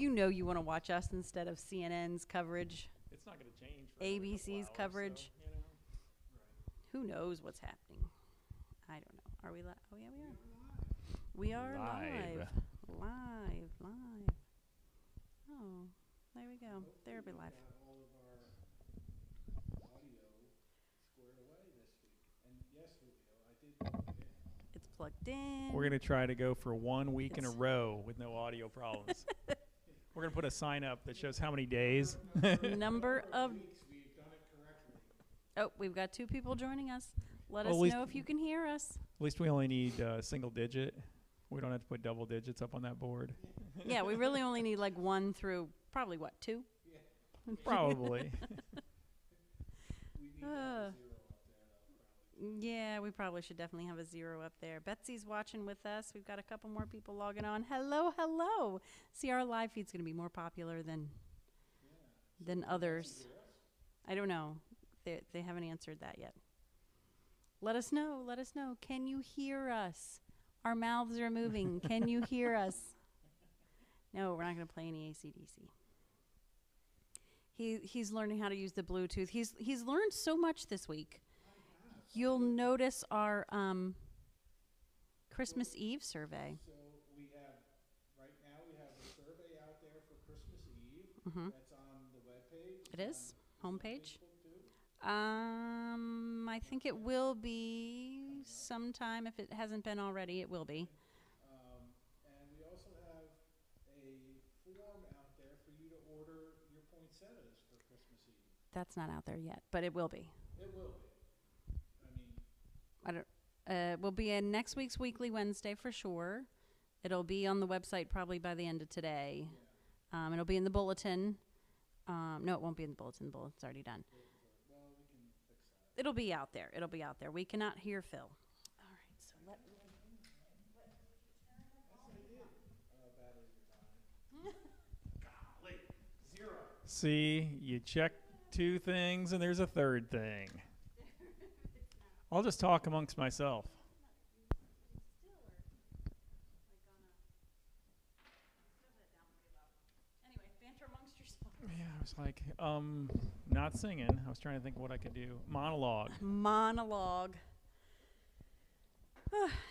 you know you want to watch us instead of CNN's coverage. It's not gonna change. for another couple ABC's hours, so, coverage. you know. Who knows what's happening? I don't know. Are we live? Oh yeah, we are. We are live. Live. Live, live. Oh, there we go. There we live. It's plugged in. We're gonna try to go for one week in a Yes. row with no audio problems. We're gonna put a sign up that shows how many days. number of. Oh, we've got two people joining us. Let Well, us least- know if you can hear us. At least we only need uh, single digit. We don't have to put double digits up on that board. yeah, we really only need like one through probably what two. Probably. Uh, yeah, we probably should definitely have a zero up there. Betsy's watching with us. We've got a couple more people logging on. Hello, hello. See, our live feed's going to be more popular than than others. I don't know. They they haven't answered that yet. Let us know. Let us know. Can you hear us? Our mouths are moving. Can you hear us? No, we're not going to play any ACDC. He he's learning how to use the Bluetooth. He's he's learned so much this week. You'll notice our um, Christmas Eve survey. So we have, right now, we have a survey out there for Christmas Eve. Mhm. That's on the webpage. It is homepage. Um, I think it will be sometime. If it hasn't been already, it will be. Um, and we also have a form out there for you to order your poinsettias for Christmas Eve. That's not out there yet, but it will be. It will be. I don't. Uh, will be in next week's weekly Wednesday for sure. It'll be on the website probably by the end of today. Um, it'll be in the bulletin. Um, no, it won't be in the bulletin. The bulletin's already done. It'll be out there. It'll be out there. We cannot hear Phil. All right, so let See, you check two things and there's a third thing. I'll just talk amongst myself. anyway, banter amongst yourselves. Yeah, I was like, um, not singing. I was trying to think what I could do. Monologue. Monologue.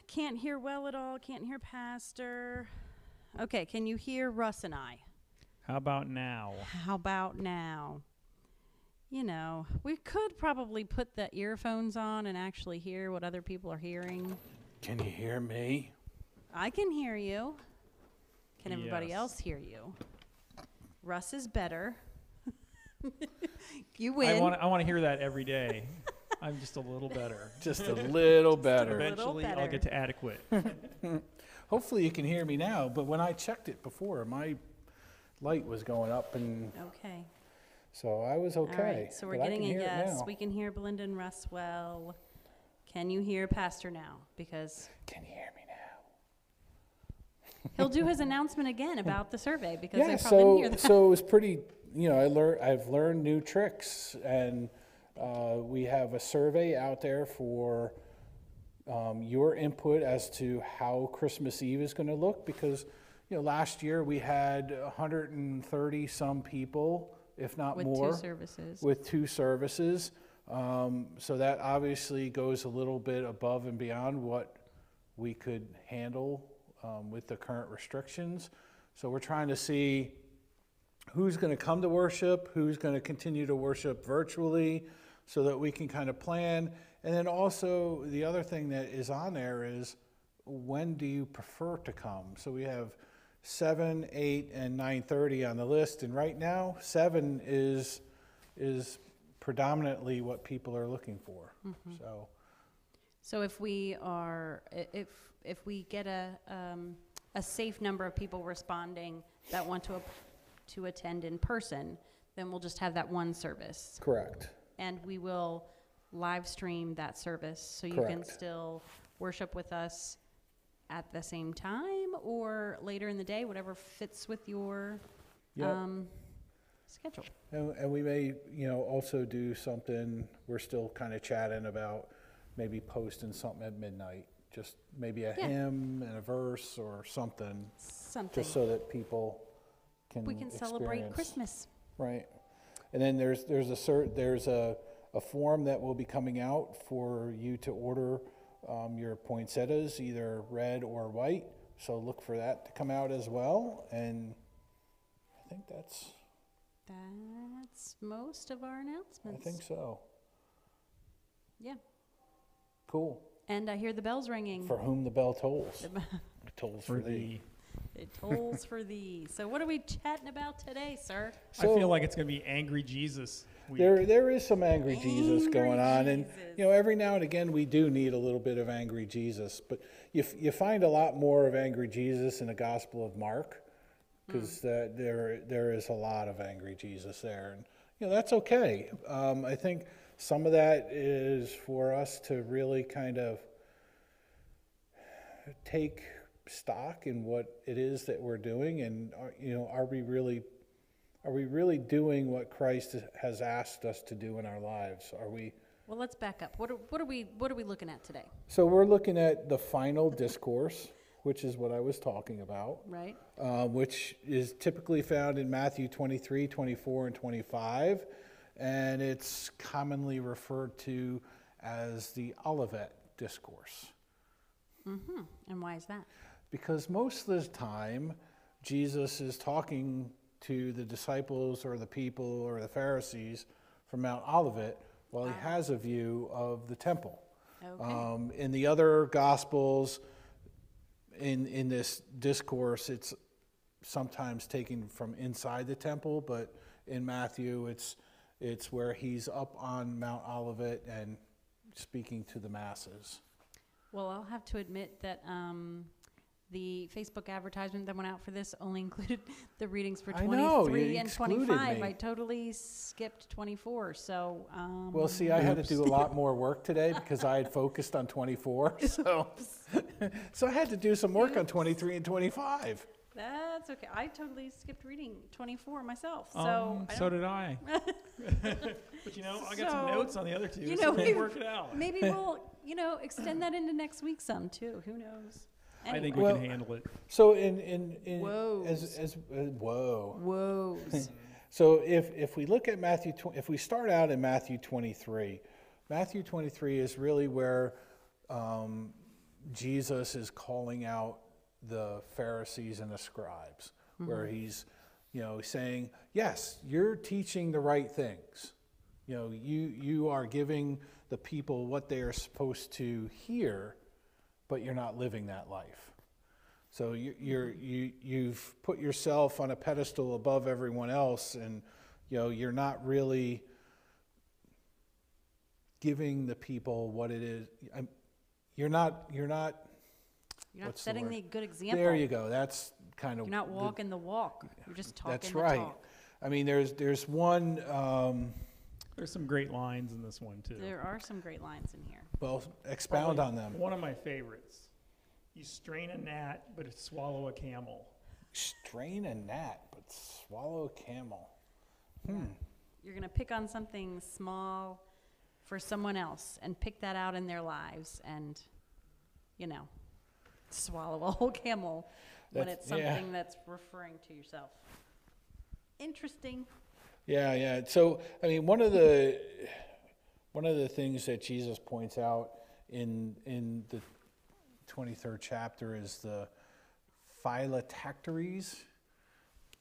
Can't hear well at all. Can't hear Pastor. Okay, can you hear Russ and I? How about now? How about now? You know, we could probably put the earphones on and actually hear what other people are hearing. can you hear me? I can hear you. Can everybody Yes. else hear you? Russ is better. you I win. want I want to hear that every day. I'm just a little better. Just a little a better. little Eventually, I'll better. get to adequate. Hopefully you can hear me now, but when I checked it before, my light was going up and okay. So I was okay. All right, so we're but I getting can a hear it yes. now. We can hear Belinda and Russ well. Can you hear Pastor now? Because Can you hear me now? he'll do his announcement again about the survey because yeah, they probably didn't hear so that. so it was pretty. You know, I learned I've learned new tricks, and uh, we have a survey out there for um, your input as to how Christmas Eve is going to look. Because you know, last year we had 130 some people, if not with more, two services. with two services. Um, so that obviously goes a little bit above and beyond what we could handle um, with the current restrictions. So we're trying to see who's going to come to worship, who's going to continue to worship virtually, so that we can kind of plan. And then also the other thing that is on there is when do you prefer to come? So we have seven, eight, and nine thirty on the list, and right now seven is is predominantly what people are looking for. So So if we are, i- if if we get a um, a safe number of people responding that want to ap- to attend in person, then we'll just have that one service, correct. and we will live stream that service, so you can Correct. still worship with us at the same time or later in the day, whatever fits with your Yep. um, schedule. And, and we may, you know, also do something, we're still kind of chatting about maybe posting something at midnight. Just maybe a Yeah. hymn and a verse or something, Something. just so that people can We can celebrate experience. Christmas. Right. And then there's, there's a cert, there's a, a form that will be coming out for you to order um, your poinsettias, either red or white. So look for that to come out as well. And I think that's, That's most of our announcements. I announcements. think so. Yeah. Cool. And I hear the bells ringing. For whom the bell tolls. It tolls For for thee. the, It tolls for thee. So what are we chatting about today, sir? I feel like it's gonna be angry Jesus week. There, there is some angry Jesus Angry going on, and Jesus. you know, every now and again we do need a little bit of angry Jesus. But you you find a lot more of angry Jesus in the Gospel of Mark, because there there is a lot of angry Jesus there, and you know that's okay. Um, I think some of that is for us to really kind of take stock in what it is that we're doing, and you know, are we really are we really doing what Christ has asked us to do in our lives? Are we? Well, let's back up. What are, what are we what are we looking at today? So we're looking at the final discourse, which is what I was talking about, Right? uh, which is typically found in Matthew 23, 24, and 25, and it's commonly referred to as the Olivet Discourse. Mm-hmm. And why is that? Because most of the time, Jesus is talking to the disciples or the people or the Pharisees from Mount Olivet while he has a view of the temple. Okay. Um, in the other Gospels, in, in this discourse, it's sometimes taken from inside the temple, but in Matthew, it's, it's where he's up on Mount Olivet and speaking to the masses. Well, I'll have to admit that um, the Facebook advertisement that went out for this only included the readings for I know, you 23 and excluded 25. me. I totally skipped 24. So, um, Well, see, I had to do a lot more work today because I had focused on 24. So, so I had to do some work on 23 and 25. that's okay. I totally skipped reading 24 myself. So, Um, I so don't- did I. but you know, I got some So, notes on the other two, you so know, we'll we- work it out. maybe we'll, you know, extend that into next week some too. Who knows? I think Anyway. we Well- can handle it. So, in, in, in Woes. as, as, uh, whoa. Woes. So, if, if we look at Matthew, tw- if we start out in Matthew 23, Matthew 23 is really where um, Jesus is calling out the Pharisees and the scribes, where he's, you know, saying, yes, you're teaching the right things. You know, you, you are giving the people what they are supposed to hear, but you're not living that life. So you, you're, you, you've put yourself on a pedestal above everyone else, and you know you're not really giving the people what it is. I'm, you're not. You're not. You're not What's the setting the good example. There you go. That's kind of. You're not walking the walk. You're just talking That's the right. talk. I mean, there's there's one. Um, There's some great lines in this one too. There are some great lines in here. Well, expound Probably on them. One of my favorites. You strain a gnat, but swallow a camel. Strain a gnat, but swallow a camel. Hmm. You're going to pick on something small for someone else and pick that out in their lives and, you know, swallow a whole camel when That's- it's yeah. something that's referring to yourself. Interesting. Yeah, yeah. So, I mean, one of the one of the things that Jesus points out in in the 23rd chapter is the phylacteries.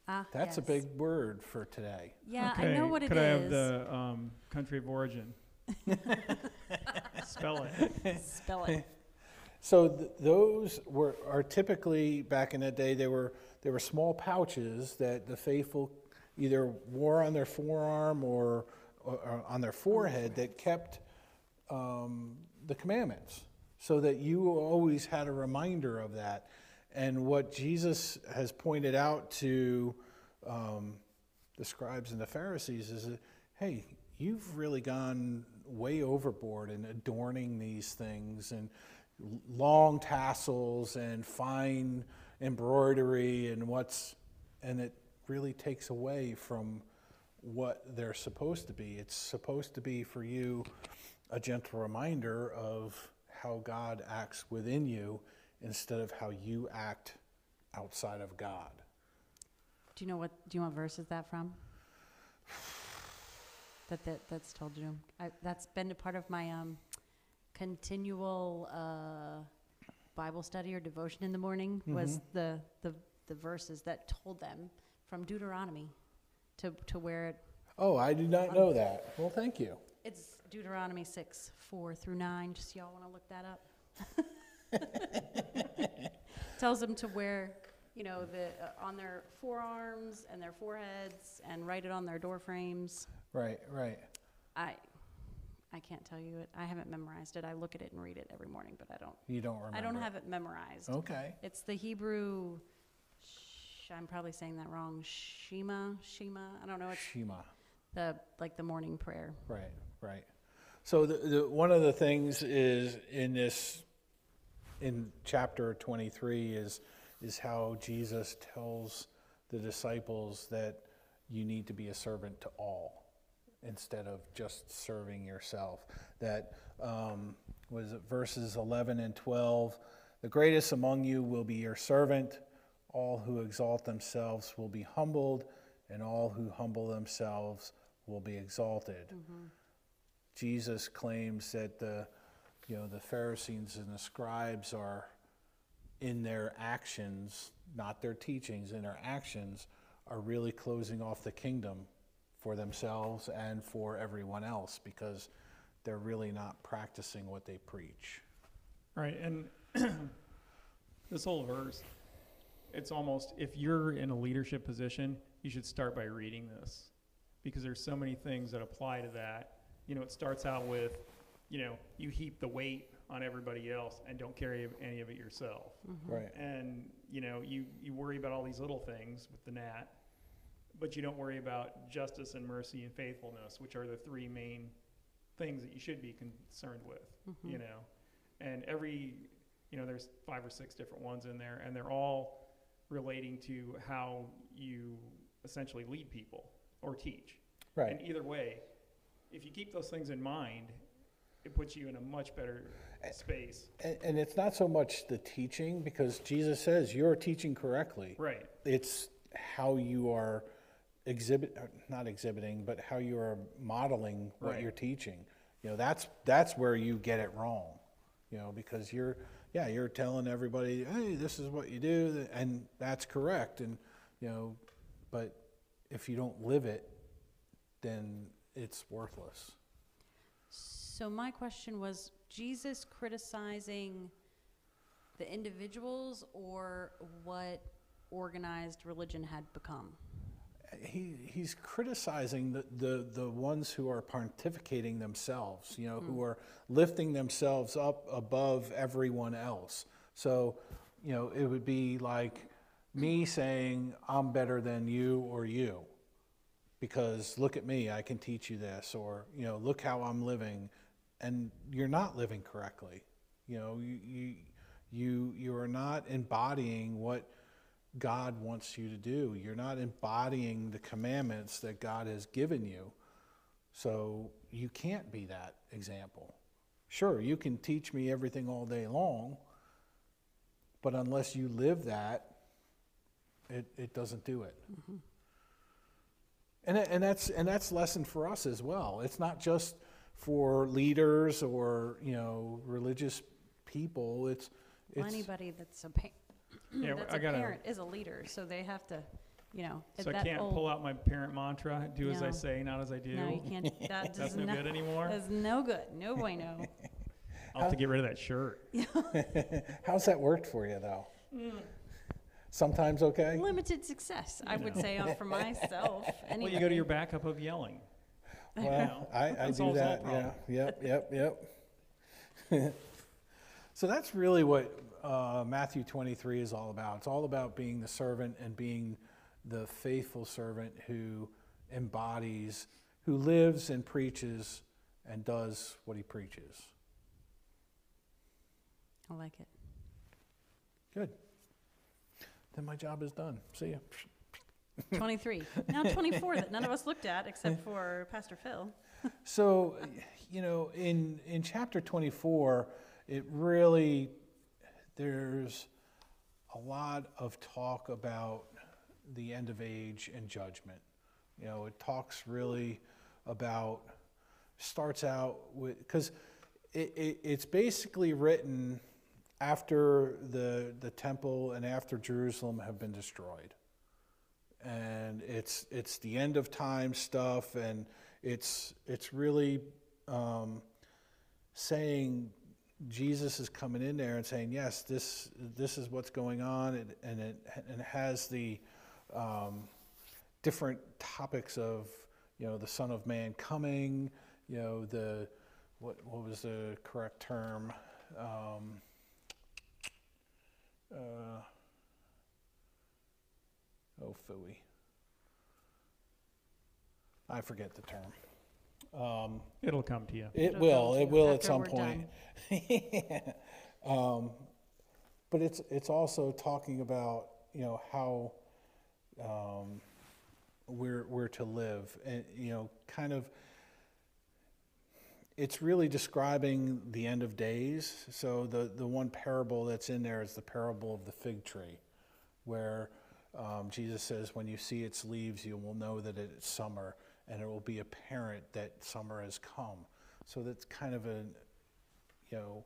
Ah, That's a big word for today. Yeah, okay, I know what it is. could I have the um, country of origin? Spell it. Spell it. So th- those were are typically back in that day they were they were small pouches that the faithful either wore on their forearm or, on their forehead that kept um, the commandments, so that you always had a reminder of that. And what Jesus has pointed out to um, the scribes and the Pharisees is that, hey, you've really gone way overboard in adorning these things and long tassels and fine embroidery and what's, and it really takes away from what they're supposed to be. It's supposed to be for you a gentle reminder of how God acts within you instead of how you act outside of God. Do you know what, do you want verse is that from? That, that, that's told you, I, that's been a part of my, um, continual, uh, Bible study or devotion in the morning, was the, the, the verses that told them from Deuteronomy to, to where it, Oh, I did not know that. Well, thank you. it's Deuteronomy six, four through nine, just y'all wanna look that up? Tells them to wear, you know, the, uh, on their forearms and their foreheads and write it on their door frames. Right, right. I, I can't tell you it. I haven't memorized it. I look at it and read it every morning, but I don't. You don't remember. I don't have it memorized. Okay. It's the Hebrew. Sh- I'm probably saying that wrong. Shema, Shema. I don't know. It's Shema. the like the morning prayer. Right, right. So the, the, one of the things is in this, in chapter twenty-three is, is how Jesus tells the disciples that you need to be a servant to all instead of just serving yourself. That, um, was it verses eleven and twelve? The greatest among you will be your servant. All who exalt themselves will be humbled, and all who humble themselves will be exalted. Mm-hmm. Jesus claims that the, you know, the Pharisees and the scribes are in their actions, not their teachings, in their actions, are really closing off the kingdom for themselves and for everyone else because they're really not practicing what they preach. Right, and this whole verse, it's almost if you're in a leadership position, you should start by reading this because there's so many things that apply to that. You know, it starts out with, you know, you heap the weight on everybody else and don't carry any of it yourself. Right. And, you know, you, you worry about all these little things with the gnat, but you don't worry about justice and mercy and faithfulness, which are the three main things that you should be concerned with, Mm-hmm. you know. And every, you know, there's five or six different ones in there, and they're all relating to how you essentially lead people or teach. Right. And either way, if you keep those things in mind, it puts you in a much better space. And, and it's not so much the teaching because Jesus says you're teaching correctly. Right. it's how you are exhibit uh, not exhibiting but how you are modeling what Right. you're teaching you know that's that's where you get it wrong you know because you're yeah you're telling everybody hey this is what you do and that's correct and you know but if you don't live it then it's worthless So my question was Jesus criticizing the individuals or what organized religion had become? He he's criticizing the, the the ones who are pontificating themselves, you know, who hmm. are lifting themselves up above everyone else. So, you know, it would be like me saying I'm better than you or you because look at me, I can teach you this or, you know, look how I'm living and you're not living correctly. You know, you you you you are not embodying what God wants you to do. You're not embodying the commandments that God has given you. So you can't be that example. Sure, you can teach me everything all day long, but unless you live that, it, it doesn't do it. And, it- and that's and that's lesson for us as well. It's not just for leaders or you know religious people. It's it's anybody that's a Yeah, that's I a gotta. parent is a leader, so they have to, you know, at So I that can't old- pull out my parent mantra, do as I No. say, not as I do. No, you can't. That That's does no not. good anymore. That's no good. No bueno. I'll have to get rid of that shirt. How's that worked for you, though? Sometimes okay? Limited success, I would say, uh, for myself. Well, you go to anyway. your backup of yelling. Well, I, I That do solves all that, yeah, problems. yep, yep, yep. So that's really what uh, Matthew 23 is all about. It's all about being the servant and being the faithful servant who embodies, who lives and preaches and does what he preaches. I like it. Good. Then my job is done. See ya. 23. Now 24 that none of us looked at except for Pastor Phil. So, you know, in, in chapter 24, it really, there's a lot of talk about the end of age and judgment. You know, it talks really about, starts out with, because it, it, it's basically written after the, the temple and after Jerusalem have been destroyed. And it's, it's the end of time stuff, and it's, it's really um, saying Jesus is coming in there and saying, yes, this, this is what's going on, and, and, it, and it has the um, different topics of, you know, the Son of Man coming, you know, the, what, what was the correct term? Um, uh, oh, phooey. I forget the term. Um, It'll come to you. it It'll will, come it you will at after some we're point. Um, But it's, it's also talking about, you know, how um, we're, we're to live, and, you know, kind of, it's really describing the end of days. So the, the one parable that's in there is the parable of the fig tree, where um, Jesus says, when you see its leaves, you will know that it's summer, and it will be apparent that summer has come. So that's kind of a, you know,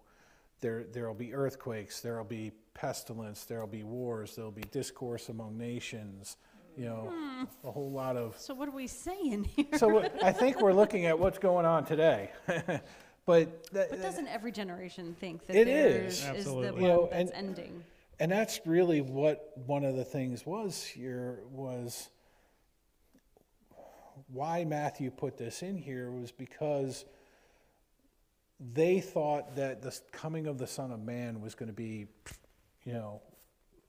there, there'll be earthquakes, there'll be pestilence, there'll be wars, there'll be discourse among nations, you know, hmm. a whole lot of So what are we saying here? so what- I think we're looking at what's going on today. but that, But doesn't every generation think that It theirs is. is the Absolutely. You know, one that's and- ending? and that's really what one of the things was here was why Matthew put this in here was because they thought that the coming of the Son of Man was going to be, you know,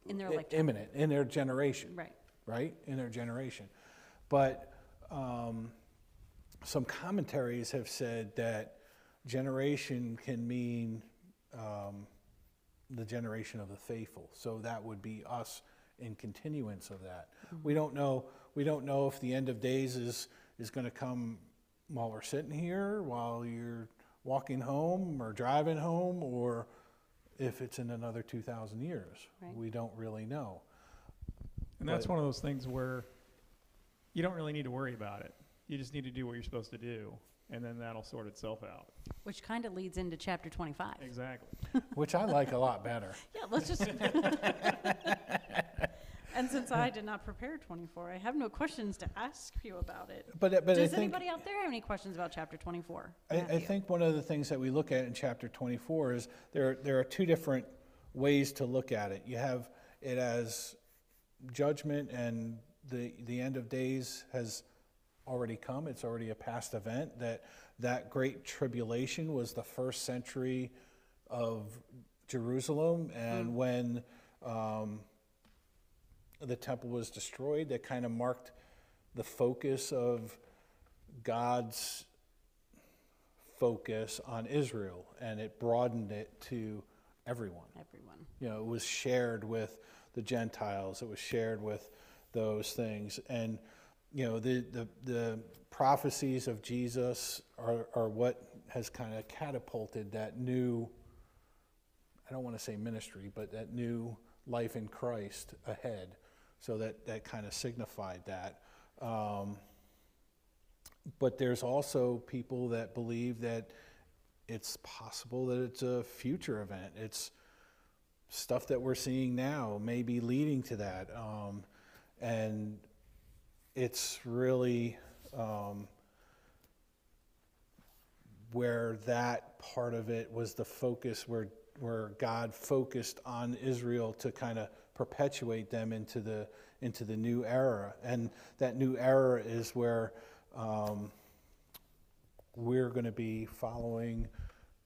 In their lifetime, imminent in their generation. right? right, in their generation. But um, some commentaries have said that generation can mean um, the generation of the faithful. So that would be us in continuance of that. We don't know. We don't know if the end of days is is going to come while we're sitting here, while you're walking home or driving home, or if it's in another 2,000 years. Right. We don't really know. And that's But- one of those things where you don't really need to worry about it. You just need to do what you're supposed to do, and then that'll sort itself out. Which kind of leads into chapter 25. Exactly. which I like a lot better. Yeah, let's just. and since I did not prepare 24, I have no questions to ask you about it. But, uh, but I Does think, anybody out there have any questions about chapter 24? I, I Matthew? think one of the things that we look at in chapter 24 is there, there are two different ways to look at it. You have it as judgment and the, the end of days has already come. It's already a past event. That, that great tribulation was the first century of Jerusalem. And when um, the temple was destroyed, that kind of marked the focus of God's focus on Israel, and it broadened it to everyone. Everyone. You know, it was shared with the Gentiles. It was shared with those things, and you know, the the, the prophecies of Jesus are are what has kind of catapulted that new. I don't want to say ministry, but that new life in Christ ahead. So that that kind of signified that. Um, but there's also people that believe that it's possible that it's a future event. It's stuff that we're seeing now may be leading to that. Um, and it's really um, where that part of it was the focus, where, where God focused on Israel to kind of perpetuate them into the, into the new era. And that new era is where um, we're going to be following,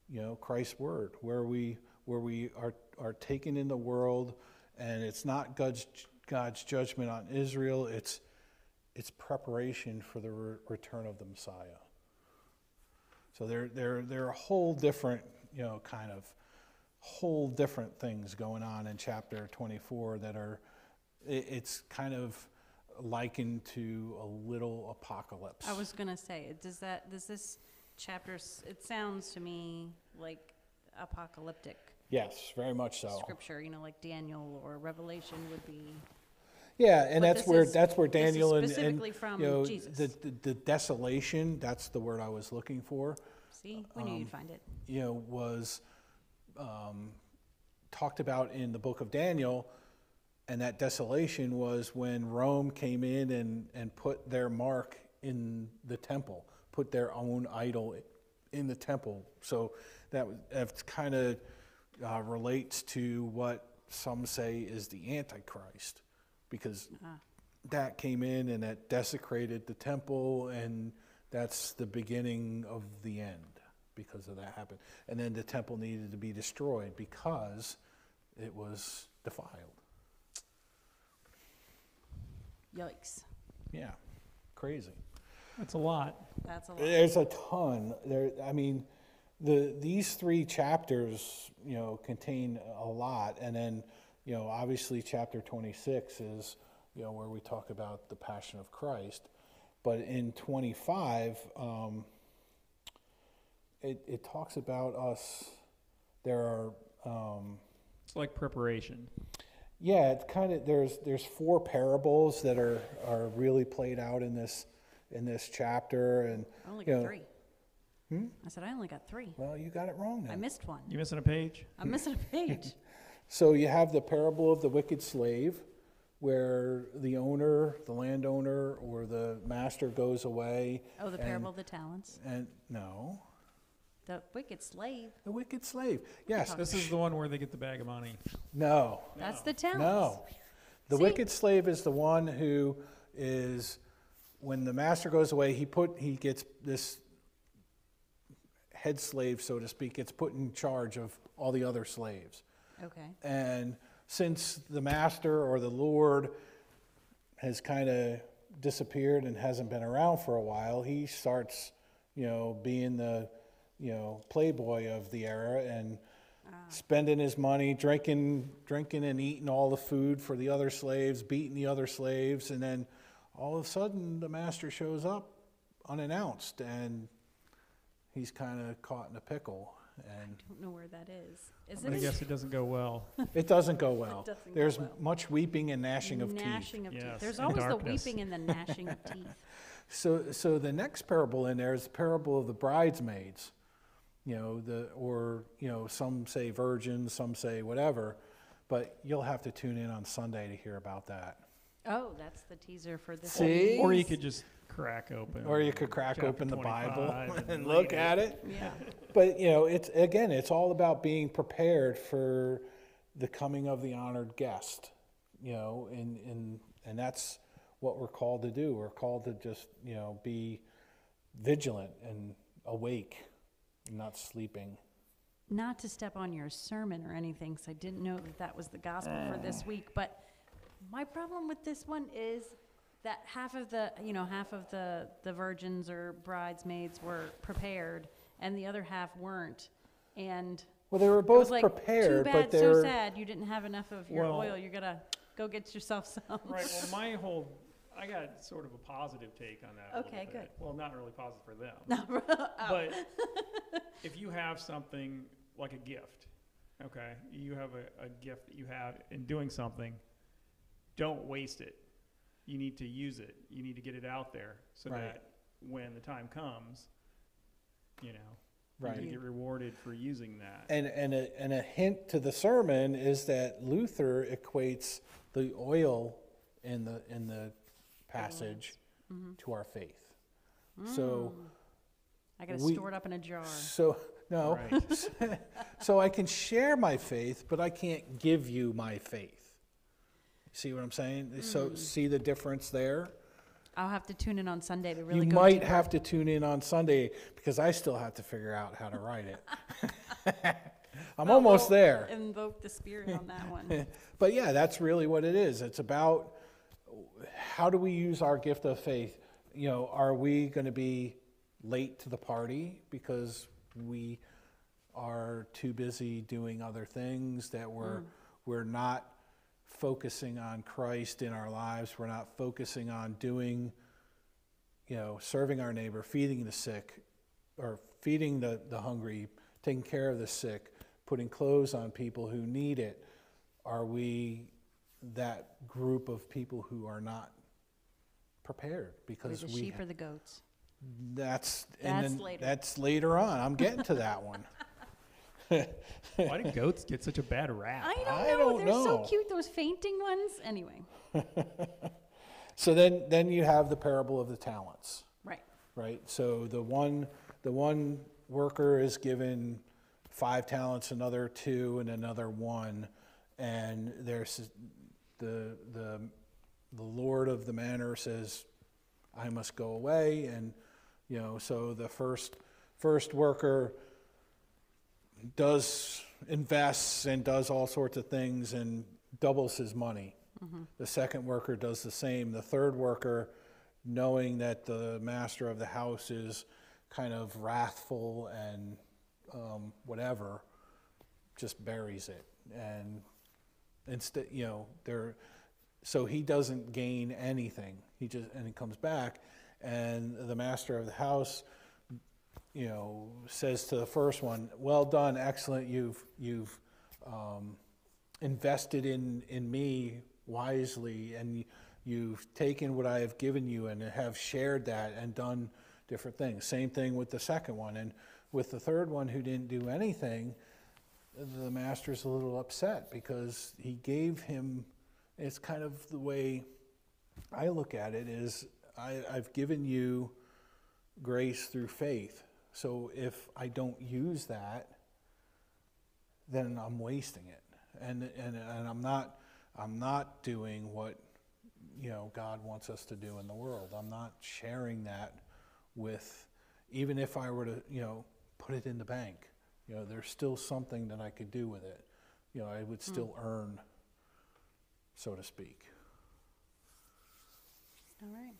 you know, Christ's word, where we where we are are taken in the world, and it's not God's God's judgment on Israel. It's it's preparation for the re- return of the Messiah. So there there are a whole different, you know, kind of whole different things going on in chapter 24 that are it's kind of likened to a little apocalypse. I was gonna say, does that does this chapter? s- It sounds to me like apocalyptic Yes, very much so. scripture. You know, like Daniel or Revelation would be. Yeah, and But that's this where, is- that's where this is Daniel and, and, specifically you know, Jesus. the, the- the desolation, that's the word I was looking for, See, we knew Um, you'd find it. you know, was, um, talked about in the book of Daniel. And that desolation was when Rome came in and, and put their mark in the temple, put their own idol in the temple. So that, that kind of uh, relates to what some say is the Antichrist, because Ah. that came in and that desecrated the temple, and that's the beginning of the end because of that happened. And then the temple needed to be destroyed because it was defiled. Yikes. Yeah, crazy. That's a lot. That's a lot. There's a ton. There, I mean, the these three chapters, you know, contain a lot, and then, you know, obviously chapter 26 is, you know, where we talk about the Passion of Christ, but in 25, um, it it talks about us. There are. Um, It's like preparation. yeah, it's kind of there's there's four parables that are are really played out in this in this chapter, and I only you got know, three. I said I only got three. Well, you got it wrong I missed one. You missing a page? I'm missing a page. So you have the parable of the wicked slave, where the owner, the landowner, or the master goes away. Oh, the and- parable of the talents. And no, The wicked slave. the wicked slave. Yes, This is the one where they get the bag of money. no, That's the talents. no. The See? wicked slave is the one who is, when the master goes away, he put he gets this head slave, so to speak, gets put in charge of all the other slaves. Okay. And since the master or the Lord has kind of disappeared and hasn't been around for a while, he starts, you know, being the, you know, playboy of the era and spending his money, drinking, drinking and eating all the food for the other slaves, beating the other slaves, and then all of a sudden the master shows up unannounced and he's kind of caught in a pickle and Don't know where that is. Is But I it guess it doesn't go well. it doesn't go well. doesn't go There's well. much weeping and gnashing of teeth. gnashing of teeth? Yes, There's and always darkness. the weeping and the gnashing of teeth. So, so the next parable in there is the parable of the bridesmaids. You know, the or you know, some say virgins, some say whatever, but you'll have to tune in on Sunday to hear about that. Oh, that's the teaser for this. See? Or you could just crack open. Or you could crack open the Bible 25 and read look at it. Yeah. But you know, it's again, it's all about being prepared for the coming of the honored guest. You know, and and and that's what we're called to do. We're called to just you know be vigilant and awake, and not sleeping. Not to step on your sermon or anything, because I didn't know that that was the gospel for this eh. week. But my problem with this one is that half of the, you know, half of the the virgins or bridesmaids were prepared, and the other half weren't. And Well, they were it was both like, prepared, too but bad, so they're sad. You didn't have enough of your Well- oil. You gotta go get yourself some. Right. Well, my whole, I got sort of a positive take on that. a little Okay, bit. good. Well, not really positive for them. Oh. But if you have something like a gift, okay, you have a, a gift that you have in doing something, don't waste it. You need to use it. You need to get it out there so Right. that when the time comes, you know, Right. you get rewarded for using that. And, and, a, and a hint to the sermon is that Luther equates the oil in the, in the passage mm-hmm. to our faith. Mm. So, I gotta we- store it up in a jar. so, no, Right. so I can share my faith, but I can't give you my faith. See what I'm saying? So, mm. see the difference there? I'll have to tune in on Sunday to really You go might deeper. have to tune in on Sunday because I still have to figure out how to write it. I'm Well, almost we'll there. Invoke the spirit on that one. But yeah, that's really what it is. It's about how do we use our gift of faith? You know, are we going to be late to the party because we are too busy doing other things that we're mm. we're not focusing on Christ in our lives. We're not focusing on doing you know, serving our neighbor, feeding the sick, or feeding the, the hungry, taking care of the sick, putting clothes on people who need it, are we that group of people who are not prepared Or because the we sheep or the goats? that's and That's then later. that's later on. I'm getting to that one. Why do goats get such a bad rap? I don't I know. don't They're so cute. Those fainting ones. Anyway, So then then you have the parable of the talents. right. right? So the one, the one worker is given five talents, another two, and another one, and there's the the the Lord of the manor says, "I must go away," and you know, so the first first worker does invests and does all sorts of things and doubles his money. The second worker does the same. The third worker, knowing that the master of the house is kind of wrathful and um, whatever, just buries it. And instead, you know, there, so he doesn't gain anything. He just and he comes back, and the master of the house you know, says to the first one, "Well done, excellent. You've you've um, invested in in me wisely, and you've taken what I have given you and have shared that and done different things." Same thing with the second one, and with the third one who didn't do anything, the master's a little upset because he gave him. It's kind of the way I look at it is I, I've given you grace through faith. So if I don't use that, then I'm wasting it. And, and, and I'm not, I'm not doing what, you know, God wants us to do in the world. I'm not sharing that with, even if I were to, you know, put it in the bank, you know, there's still something that I could do with it. You know, I would still earn, so to speak. All right.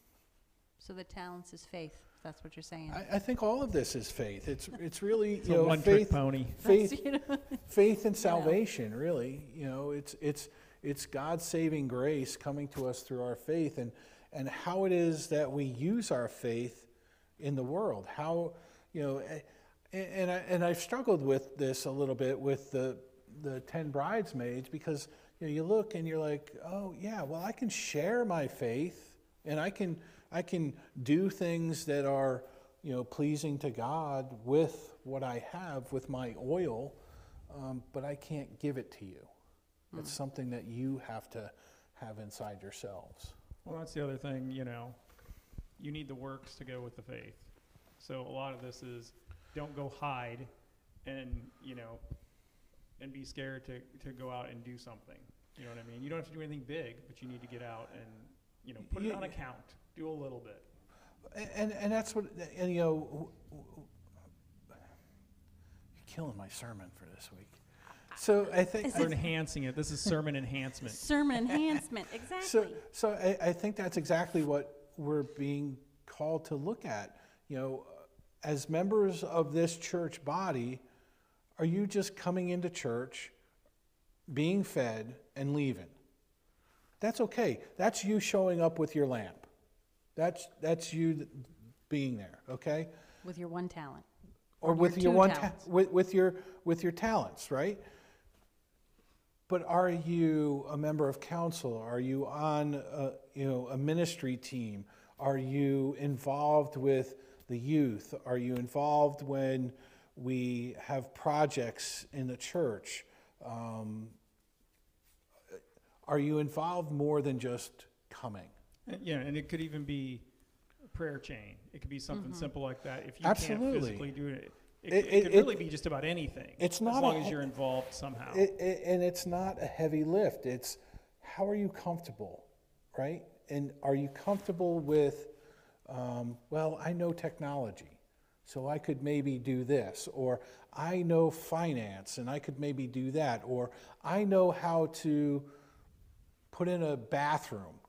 So the talents is faith. if That's what you're saying. I, I think all of this is faith. It's, it's really, It's you a know, one-trick faith, pony. faith, you know, faith and salvation really you know it's it's it's god's saving grace coming to us through our faith and and how it is that we use our faith in the world how you know eh, and, and, I, and i've struggled with this a little bit with the the 10 bridesmaids because you know you look and you're like oh yeah well i can share my faith and i can i can do things that are you know pleasing to god with what i have with my oil um, but I can't give it to you. It's something that you have to have inside yourselves. Well, that's the other thing, you know, you need the works to go with the faith. So a lot of this is don't go hide and, you know, and be scared to, to go out and do something. You know what I mean? You don't have to do anything big, but you need to get out and, you know, put it on account. Do a little bit. And, and that's what, and you know, w- w- you're killing my sermon for this week. So I think, We're enhancing it. This is sermon enhancement. sermon enhancement. Exactly. So, so I, I think that's exactly what we're being called to look at. You know, as members of this church body, are you just coming into church, being fed, and leaving? That's okay. That's you showing up with your lamp. That's, that's you being there, okay? with your one talent. or Or with your your one ta- with, with your with your talents right but are you a member of council are you on a, you know a ministry team are you involved with the youth are you involved when we have projects in the church um, are you involved more than just coming And, yeah, and it could even be a prayer chain. It could be something Mm-hmm. simple like that. If you Absolutely. can't physically do it, it, It- it, it- could it- really be just about anything. it's not as long a- as you're involved somehow. It, it, and it's not a heavy lift. It's how are you comfortable, right? And are you comfortable with, um, well, I know technology, so I could maybe do this, or I know finance and I could maybe do that, or I know how to put in a bathroom.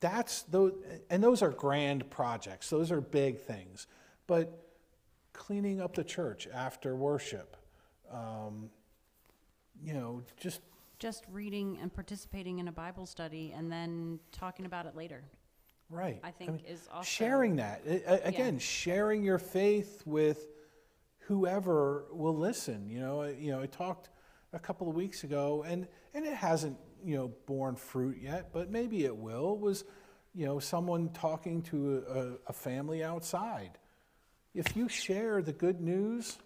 That's those, and those are grand projects. Those are big things, but cleaning up the church after worship, um, you know, just Just reading and participating in a Bible study and then talking about it later. Right. I think is also sharing that again, sharing your faith with whoever will listen. You know, I- you know, I talked a couple of weeks ago, and and it hasn't you know, borne fruit yet, but maybe it will, was, you know, someone talking to a, a family outside. If you share the good news,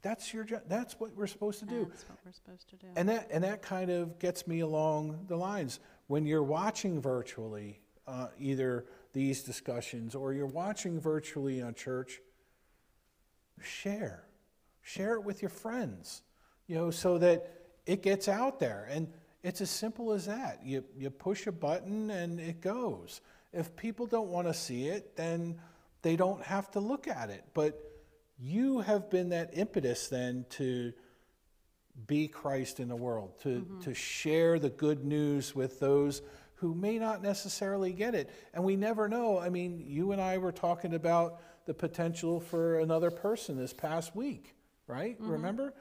that's your, jo- that's what we're supposed to do. That's what we're supposed to do. And that, and that kind of gets me along the lines. When you're watching virtually, uh, either these discussions or you're watching virtually on church, share. Share it with your friends, you know, so that it gets out there. And it's as simple as that. You, you push a button and it goes. If people don't want to see it, then they don't have to look at it. But you have been that impetus then to be Christ in the world, to, to share the good news with those who may not necessarily get it. And we never know. I mean, you and I were talking about the potential for another person this past week, right? Mm-hmm. Remember?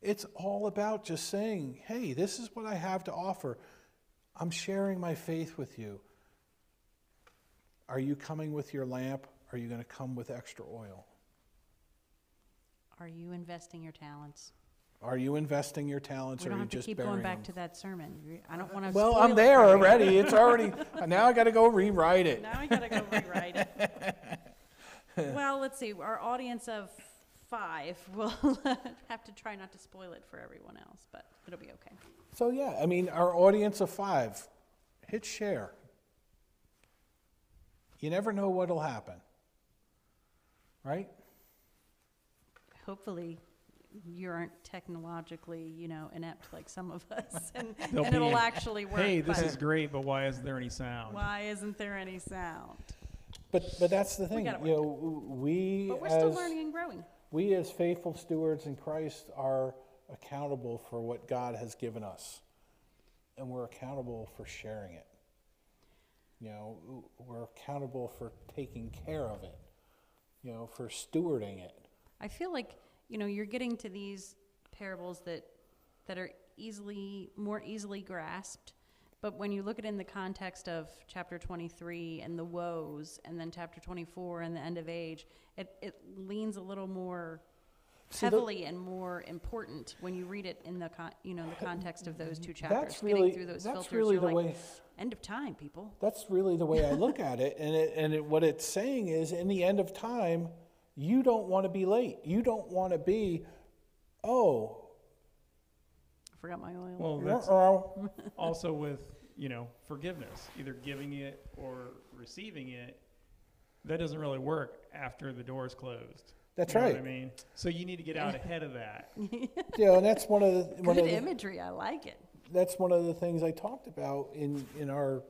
It's all about just saying, hey, this is what I have to offer. I'm sharing my faith with you. Are you coming with your lamp? Are you going to come with extra oil? Are you investing your talents? Are you investing your talents We or don't are you have to just keep burying going back them? to that sermon. I don't want to. Well, I'm there already. It's already, now I got to go rewrite it. Now we gotta go rewrite it. Well, let's see, our audience of five will have to try not to spoil it for everyone else, but it'll be okay. So, yeah, I mean, our audience of five, hit share. You never know what'll happen. Right? Hopefully, you aren't technologically, you know, inept like some of us, and, They'll and it'll be, actually work. Hey, this but is great, but why isn't there any sound? Why isn't there any sound? But, but that's the thing, gotta you know, we But we're still as, learning and growing. we as faithful stewards in Christ are accountable for what God has given us. And we're accountable for sharing it. You know, we're accountable for taking care of it, you know, for stewarding it. I feel like, you know, you're getting to these parables that, that are easily, more easily grasped. But when you look at it in the context of chapter 23 and the woes, and then chapter 24 and the end of age, it, it leans a little more See, heavily and more important when you read it in the con, you know, the uh, context of those two chapters. That's really, Getting through those that's filters, really you're the like, way, end of time, people. that's really the way I look at it. And it, and it, what it's saying is, in the end of time, you don't want to be late. You don't want to be, oh, I forgot my oil. Well, that's uh-oh. also with, you know, forgiveness, either giving it or receiving it. That doesn't really work after the door is closed. That's You know right. what I mean? So you need to get out ahead of that. Yeah, and that's one of the one Good of the, imagery, I like it. that's one of the things I talked about in in our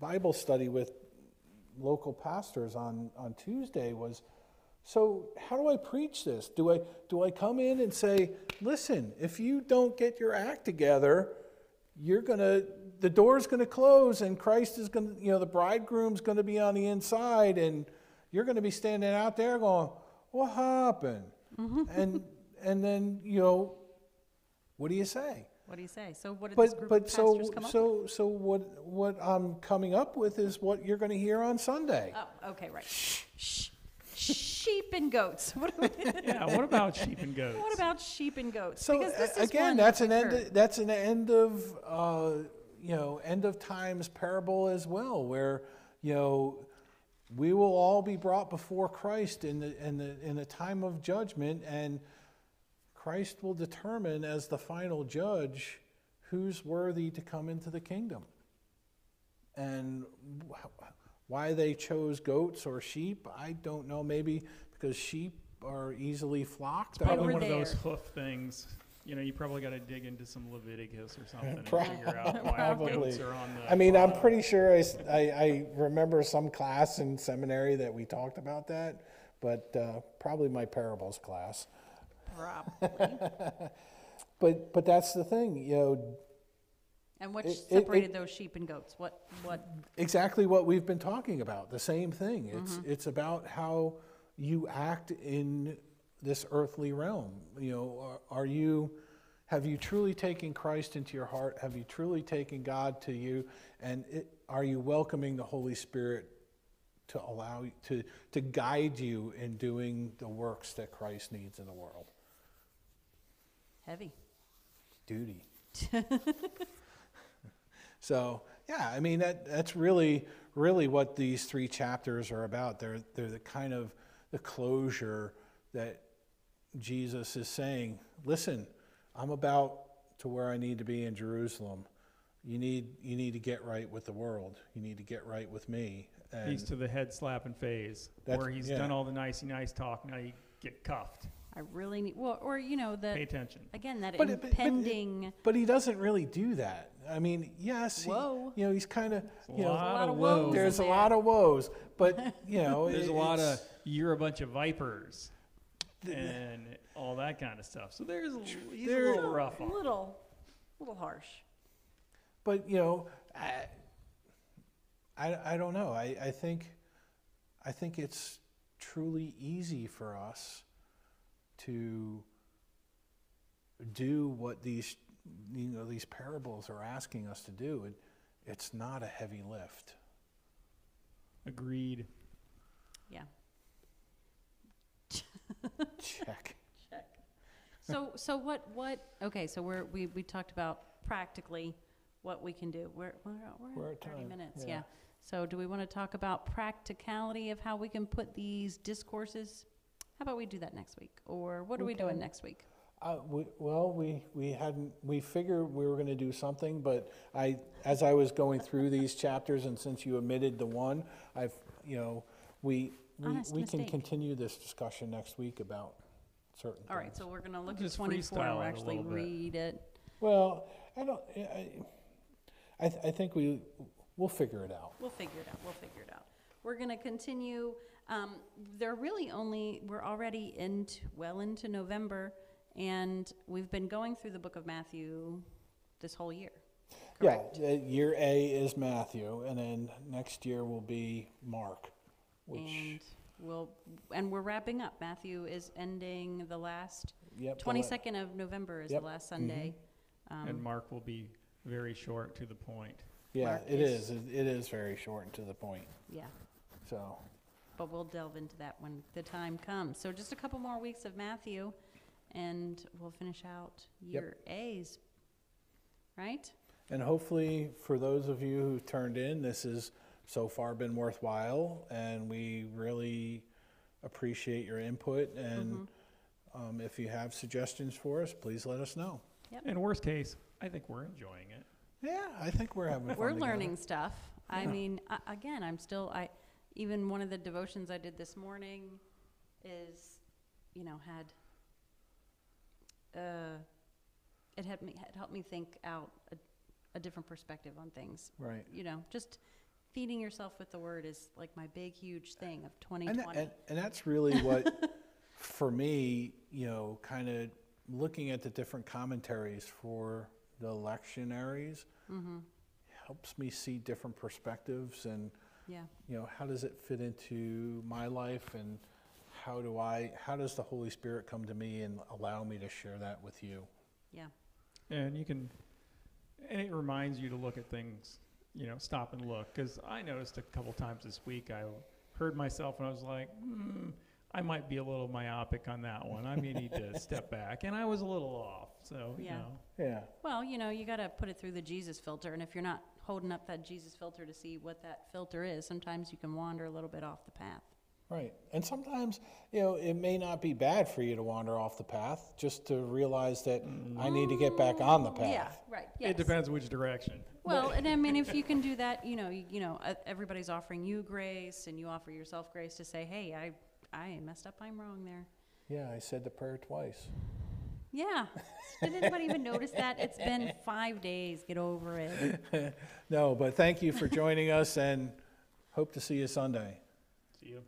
Bible study with local pastors on on Tuesday was so how do I preach this? Do I do I come in and say, "Listen, if you don't get your act together, you're going to the door's going to close and Christ is going to, you know, the bridegroom's going to be on the inside and you're going to be standing out there going, "What happened?" Mm-hmm. and and then, you know, what do you say? What do you say? So what did this But, group but of so, pastors come up with? so, so what, what I'm coming up with is what you're gonna hear on Sunday. Oh, okay, right. Shh. Sheep and goats. What, do we- Yeah, what about sheep and goats? what about sheep and goats? So, because this a- is again, one that's an end, heard. that's an end of, uh, you know, end of times parable as well, where, you know, we will all be brought before Christ in the, in the, in the time of judgment, and Christ will determine as the final judge who's worthy to come into the kingdom. And wh- why they chose goats or sheep, I don't know. Maybe because sheep are easily flocked. I Probably were one of those hoof things. You know, you probably got to dig into some Leviticus or something and figure out why probably. goats are on the. I mean, I'm pretty sure I I remember some class in seminary that we talked about that, but uh, probably my parables class. Probably. But but that's the thing, you know, And what It- it- separated it- those sheep and goats? What, what, exactly what we've been talking about. The same thing. It's Mm-hmm. it's about how you act in this earthly realm. You know, are, are you have you truly taken Christ into your heart? Have you truly taken God to you? And it, are you welcoming the Holy Spirit to allow you to to guide you in doing the works that Christ needs in the world? heavy. Duty. So, yeah, I mean, that, that's really, really what these three chapters are about. They're, they're the kind of the closure that Jesus is saying, listen, I'm about to where I need to be in Jerusalem. You need, you need to get right with the world. You need to get right with me. And He's to the head slapping phase, where he's yeah. done all the nicey nice talk. Now you get cuffed. I really need, well, or, you know, the Pay the, attention. again, that But it- but- but it- impending, But he doesn't really do that. I mean, yes, he- Whoa. you know, he's kind of, There's you a know, lot, lot of of woes woes. there's a lot of woes, but you know, There's a it- lot of it's- you're a bunch of vipers and all that kind of stuff. So there's a, he's There- a little rough a on. it. little, little harsh. But you know, I, I, I don't know. I, I think, I think it's truly easy for us to do what these, you know, these parables are asking us to do. It, it's not a heavy lift. Agreed. Yeah. Check. Check. So, so what, what, okay, so we're, we, we talked about practically what we can do. We're, we're, We're we're at at thirty time, minutes, yeah. yeah. So do we want to talk about practicality of how we can put these discourses? How about we do that next week? Or what are we doing next week? Uh, we, well, we, we hadn't, we figured we were gonna do something, but I, as I was going through these chapters, and since you omitted the one, I've, you know, we, we, Honest we can mistake. continue this discussion next week about certain things. All right, so we're gonna look at just twenty-four, freestyle and we'll a actually little bit. read it. Well, I don't, I, I, th- I think we, we'll figure it out. We'll figure it out, we'll figure it out. We're gonna continue, um, they're really only, we're already into, well into November, and we've been going through the book of Matthew this whole year, Yeah, correct? uh, year A is Matthew, and then next year will be Mark, which, And we'll, and we're wrapping up. Matthew is ending the last, yep. the twenty-second of November is the last Sunday. and Um, Mark will be very short to the point. Yeah, Mark it is- is, it it is very short and to the point, yeah, so. but we'll delve into that when the time comes. So just a couple more weeks of Matthew, and we'll finish out Yep. year A's, right? And hopefully, for those of you who turned in, this has so far been worthwhile, and we really appreciate your input. And um, if you have suggestions for us, please let us know. And worst case, I think we're enjoying it. Yeah, I think we're having fun. We're together. learning stuff. I Yeah. mean, I- again, I'm still, I, even one of the devotions I did this morning is, you know, had, uh, it had me, had helped me think out a, a different perspective on things. Right. You know, just feeding yourself with the word is like my big, huge thing of And, 2020. and, and that's really what, for me, you know, kind of looking at the different commentaries for the lectionaries Mm-hmm, helps me see different perspectives and yeah, you know, how does it fit into my life and how do I, how does the Holy Spirit come to me and allow me to share that with you? yeah, And you can, and it reminds you to look at things, you know, stop and look. Because I noticed a couple times this week, I heard myself and I was like, hmm, I might be a little myopic on that one. I may need to step back. And I was a little off. So, you Yeah. know, Yeah. Well, you know, you got to put it through the Jesus filter, and if you're not holding up that Jesus filter to see what that filter is, sometimes you can wander a little bit off the path. Right. And sometimes, you know, it may not be bad for you to wander off the path, just to realize that I need to get back on the path. Yeah, right. Yes. it depends which direction. Well, and I mean, if you can do that, you know, you, you know, uh, everybody's offering you grace, and you offer yourself grace to say, "Hey, I, I messed up. I'm wrong there." Yeah, I said the prayer twice. Yeah. Did anybody even notice that? It's been five days. Get over it. No, but thank you for joining us and hope to see you Sunday. See you.